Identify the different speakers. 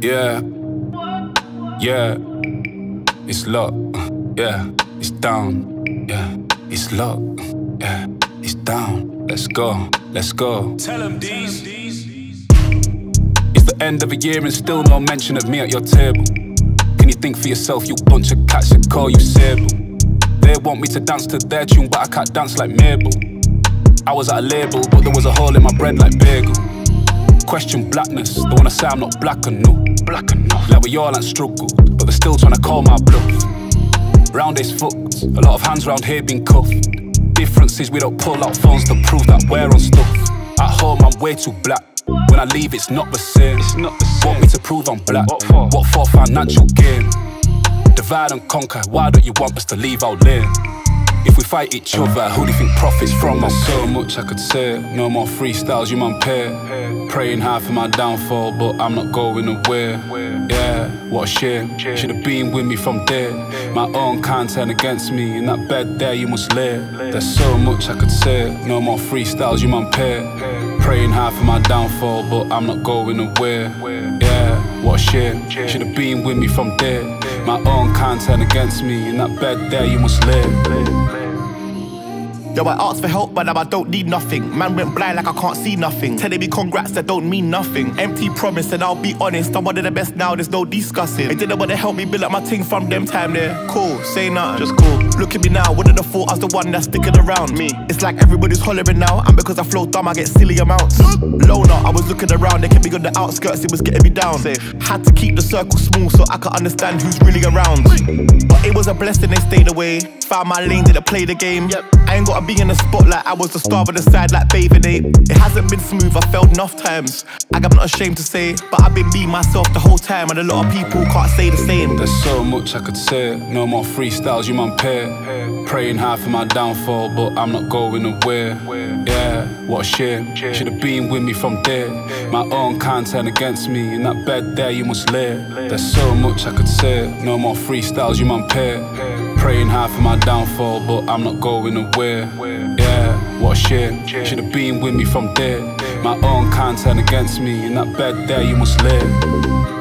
Speaker 1: Yeah. Yeah. It's locked. Yeah. It's down. Yeah. It's locked. Yeah. It's down. Let's go. Let's go.
Speaker 2: Tell them these.
Speaker 1: It's the end of a year and still no mention of me at your table. Can you think for yourself, you bunch of cats that call you Sable? They want me to dance to their tune, but I can't dance like Mabel. I was at a label, but there was a hole in my bread like bagel. Question blackness, they wanna say I'm not black enough. Black enough. Like we all ain't struggled, but they're still trying to call my bluff. Round is fucked, a lot of hands round here been cuffed. Difference is we don't pull out phones to prove that we're on stuff. At home I'm way too black. When I leave it's not the same.
Speaker 2: It's not the same.
Speaker 1: Want me to prove I'm black?
Speaker 2: What for?
Speaker 1: What for financial gain? Divide and conquer. Why don't you want us to leave our lane? If we fight each other, who do you think profits from us? So much I could say. No more freestyles, you man pay. Praying hard for my downfall, but I'm not going away. Yeah, what a shame. Should have been with me from there. My own kind turned against me. In that bed there, you must lay. There's so much I could say. No more freestyles, you man pay. Praying hard for my downfall, but I'm not going away. Yeah, what a shame. Should have been with me from there. My own turned against me. In that bed there, you must lay.
Speaker 3: Yo, I asked for help, but now I don't need nothing. Man went blind like I can't see nothing. Telling me congrats that don't mean nothing. Empty promise, and I'll be honest, I'm one of the best now, there's no discussing. They didn't want to help me build up my thing from them time there. Cool, say nothing. Just cool. Look at me now, wouldn't have thought I was the one that's sticking around. Me. It's like everybody's hollering now, and because I flow dumb, I get silly amounts. Loner, I was looking around, they kept me on the outskirts, it was getting me down. Safe. Had to keep the circle small so I could understand who's really around. It was a blessing they stayed away. Found my lane, didn't play the game. Yep. I ain't gotta be in the spotlight, I was the star of the side like bathing ape. It hasn't been smooth, I failed enough times. I'm not ashamed to say, but I've been me myself the whole time, and a lot of people can't say the same.
Speaker 1: There's so much I could say. No more freestyles, you man pay. Praying hard for my downfall, but I'm not going away. Yeah, what a shame. Should have been with me from there. My own kind turned against me. In that bed there, you must lay. There's so much I could say. No more freestyles, you man pay. Praying hard for my downfall, but I'm not going away. Yeah, what a shame. Should have been with me from there. My own kind turned against me. In that bed there, you must lay.